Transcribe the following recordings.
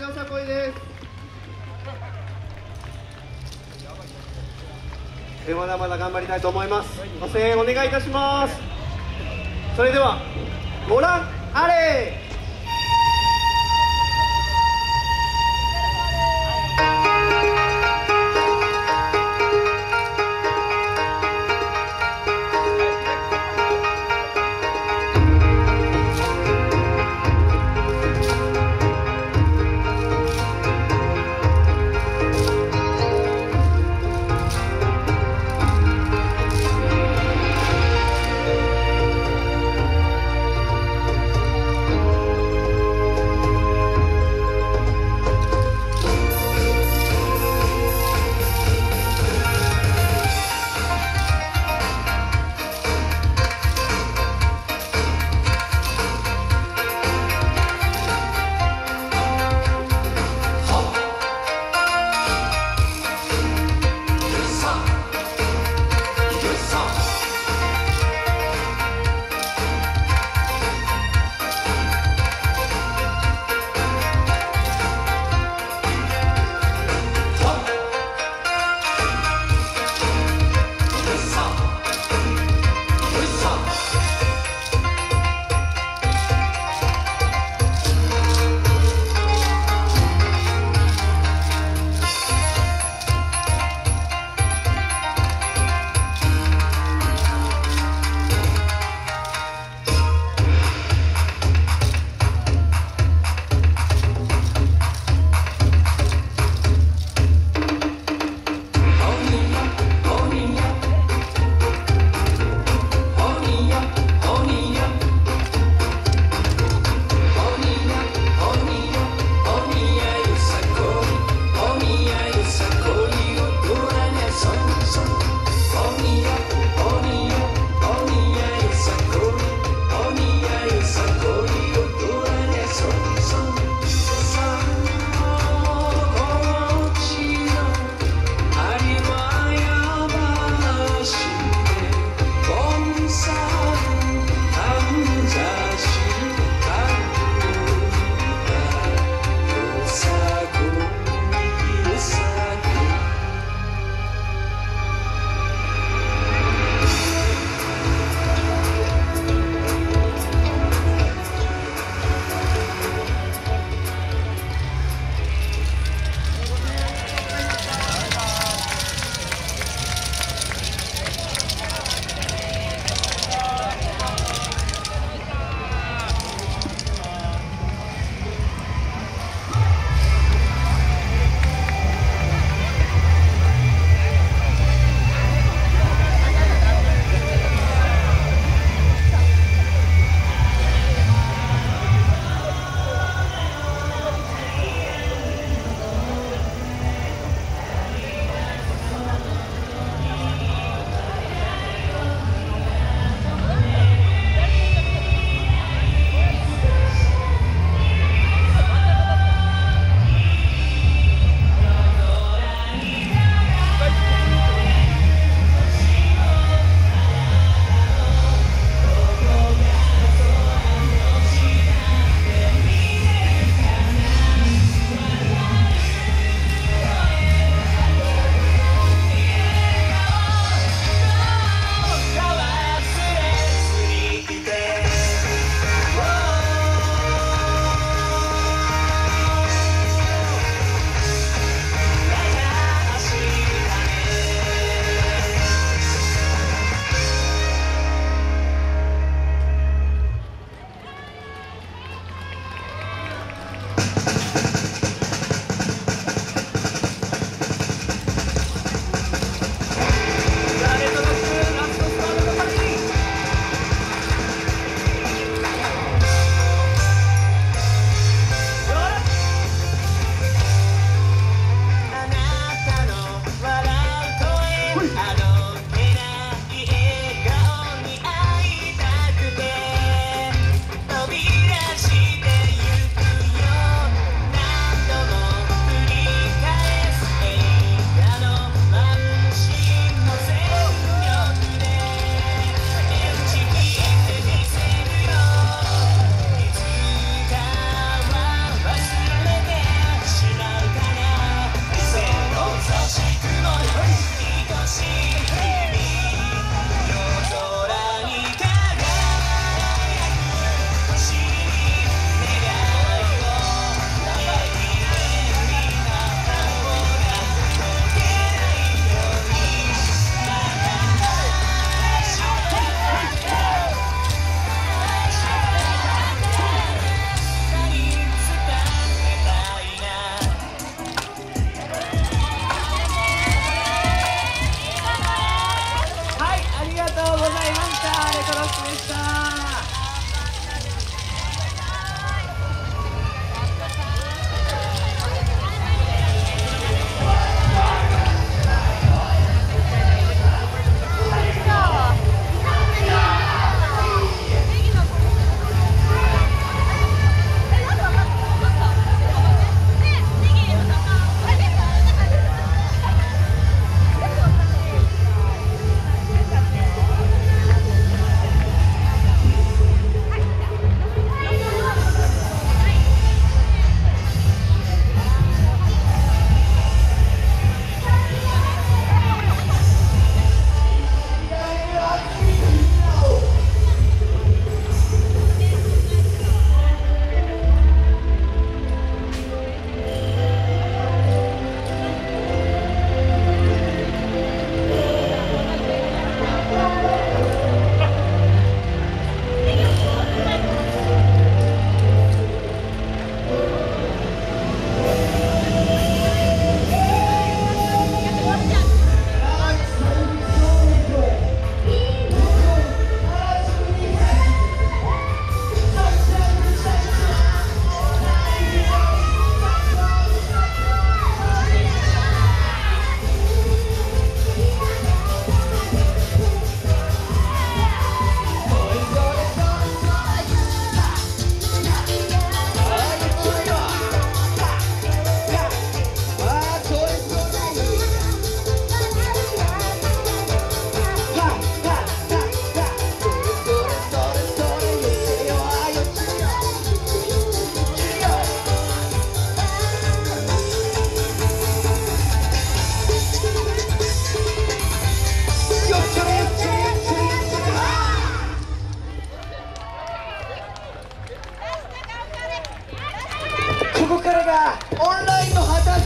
の両者声ですまだまだ頑張りたいと思います。ご声援お願いいたします。それではご覧あれ。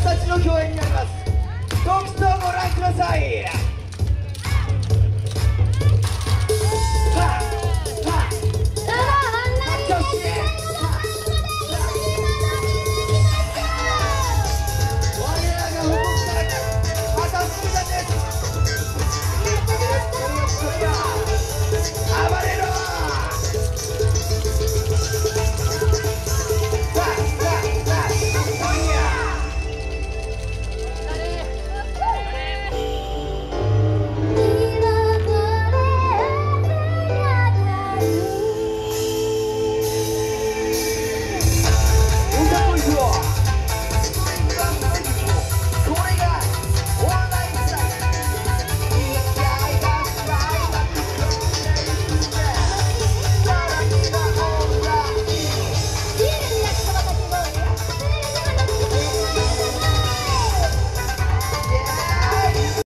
たちの共演になります。とくとご覧ください。